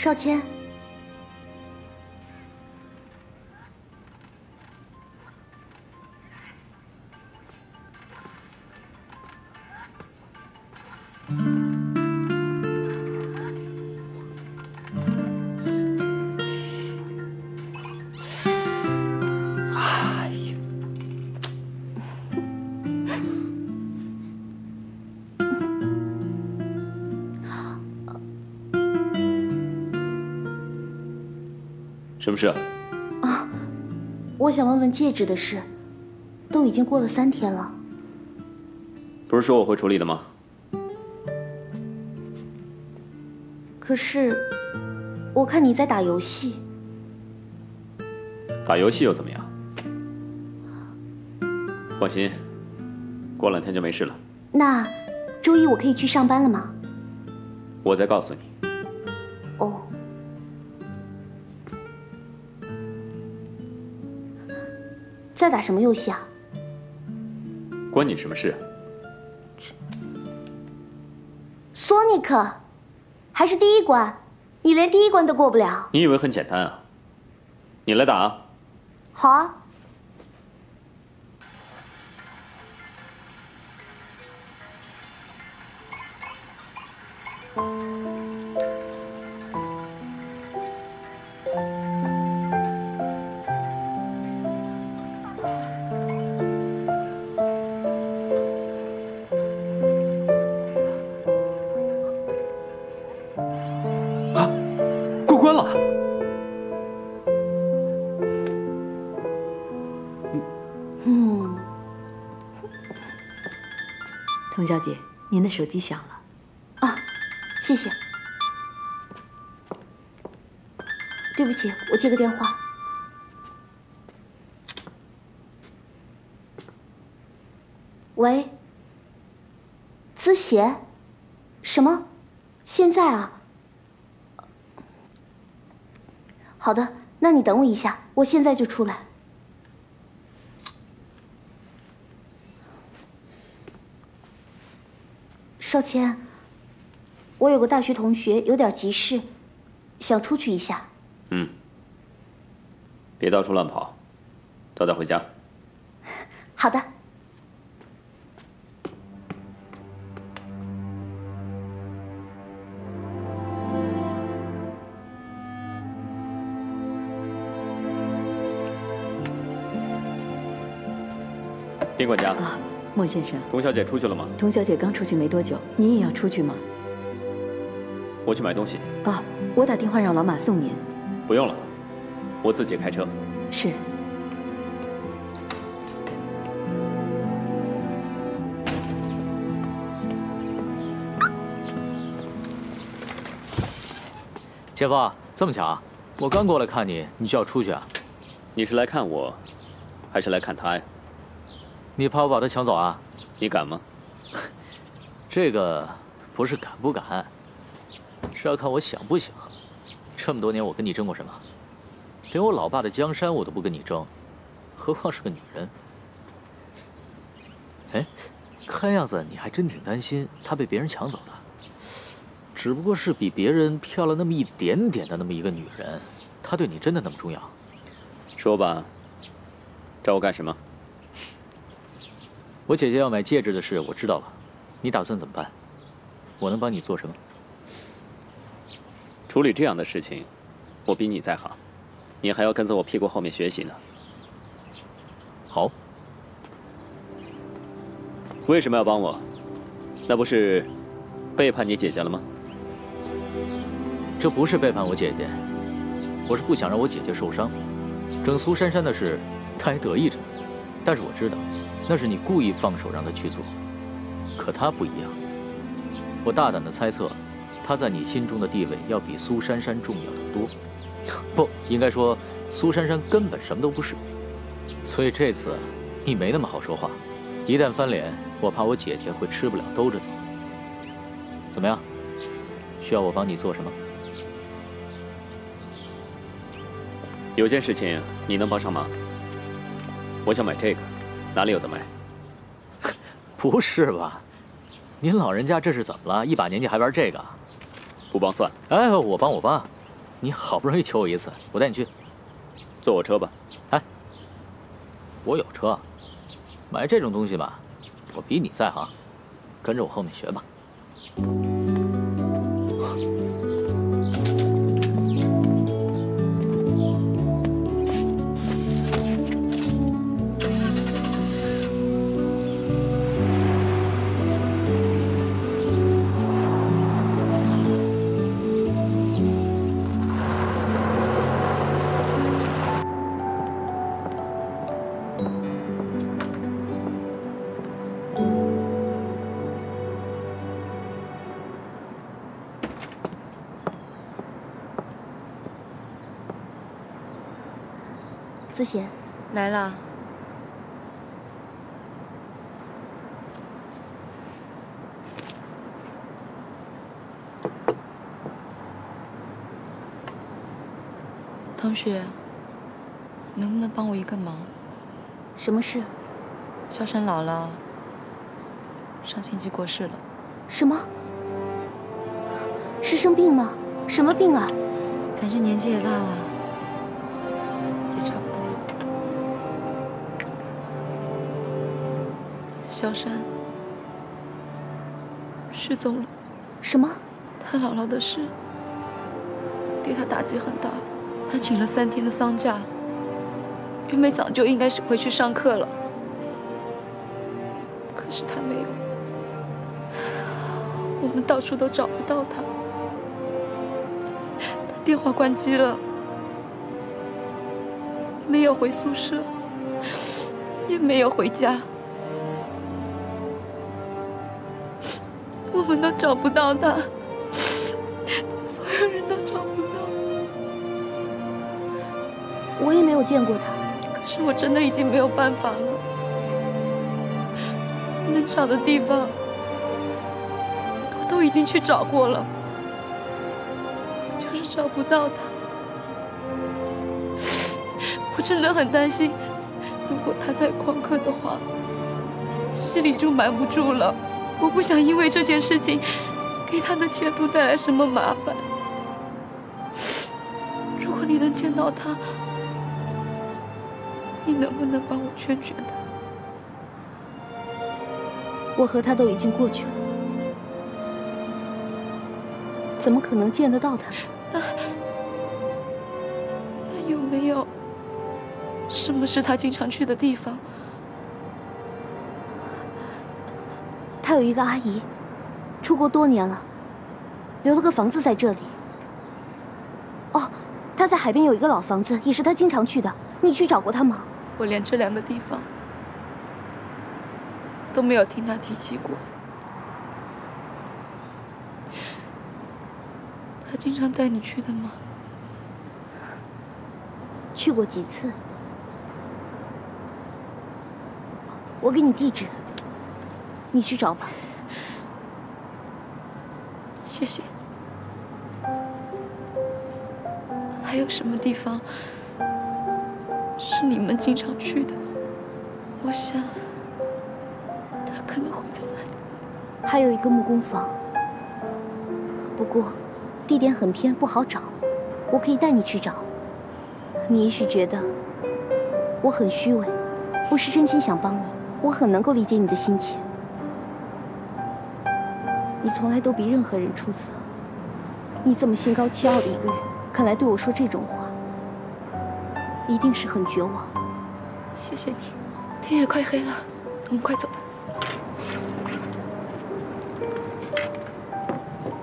少谦。什么事？啊，我想问问戒指的事，都已经过了三天了。不是说我会处理的吗？可是，我看你在打游戏。打游戏又怎么样？放心，过两天就没事了。那，周一我可以去上班了吗？我再告诉你。在打什么游戏啊？关你什么事？索尼克，还是第一关，你连第一关都过不了。你以为很简单啊？你来打啊。好啊。小姐，您的手机响了。啊，谢谢。对不起，我接个电话。喂，资贤？什么？现在啊？好的，那你等我一下，我现在就出来。少谦，我有个大学同学有点急事，想出去一下。嗯，别到处乱跑，早点回家。好的。丁管家。莫先生，童小姐出去了吗？童小姐刚出去没多久，您也要出去吗？我去买东西。哦，我打电话让老马送您。不用了，我自己开车。是。姐夫，这么巧啊，我刚过来看你，你就要出去啊？你是来看我，还是来看他呀？你怕我把他抢走啊？你敢吗？这个不是敢不敢，是要看我想不想。这么多年我跟你争过什么？连我老爸的江山我都不跟你争，何况是个女人？哎，看样子你还真挺担心他被别人抢走的。只不过是比别人漂亮那么一点点的那么一个女人，她对你真的那么重要？说吧，找我干什么？我姐姐要买戒指的事我知道了，你打算怎么办？我能帮你做什么？处理这样的事情，我比你在行，你还要跟在我屁股后面学习呢。好。为什么要帮我？那不是背叛你姐姐了吗？这不是背叛我姐姐，我是不想让我姐姐受伤。整苏珊珊的事，她还得意着呢。但是我知道。那是你故意放手让他去做，可他不一样。我大胆的猜测，他在你心中的地位要比苏珊珊重要的多。不应该说，苏珊珊根本什么都不是。所以这次，你没那么好说话。一旦翻脸，我怕我姐姐会吃不了兜着走。怎么样？需要我帮你做什么？有件事情你能帮上忙。我想买这个。哪里有的卖？不是吧？您老人家这是怎么了？一把年纪还玩这个？不帮算。哎，我帮我帮。你好不容易求我一次，我带你去。坐我车吧。哎，我有车，买这种东西吧，我比你在行。跟着我后面学吧。子贤，来了。同学，能不能帮我一个忙？什么事？萧山姥姥上星期过世了。什么？是生病吗？什么病啊？反正年纪也大了，萧山失踪了。什么？他姥姥的事对他打击很大，他请了三天的丧假。原本早就应该是回去上课了，可是他没有。我们到处都找不到他，他电话关机了，没有回宿舍，也没有回家，我们都找不到他，所有人都找不到。我也没有见过他。可是我真的已经没有办法了，能找的地方我都已经去找过了，就是找不到他。我真的很担心，如果他再旷课的话，心里就瞒不住了。我不想因为这件事情给他的前途带来什么麻烦。如果你能见到他，你能不能帮我劝劝他？我和他都已经过去了，怎么可能见得到他？那有没有什么是他经常去的地方？他有一个阿姨，出国多年了，留了个房子在这里。哦，他在海边有一个老房子，也是他经常去的。你去找过他吗？我连这两个地方都没有听他提起过。他经常带你去的吗？去过几次。我给你地址，你去找吧。谢谢。还有什么地方是你们经常去的？我想他可能会在那里。还有一个木工房，不过地点很偏，不好找。我可以带你去找。你也许觉得我很虚伪，我是真心想帮你，我很能够理解你的心情。你从来都比任何人出色。你这么心高气傲的一个人，看来对我说这种话，一定是很绝望。谢谢你。天也快黑了，我们快走吧。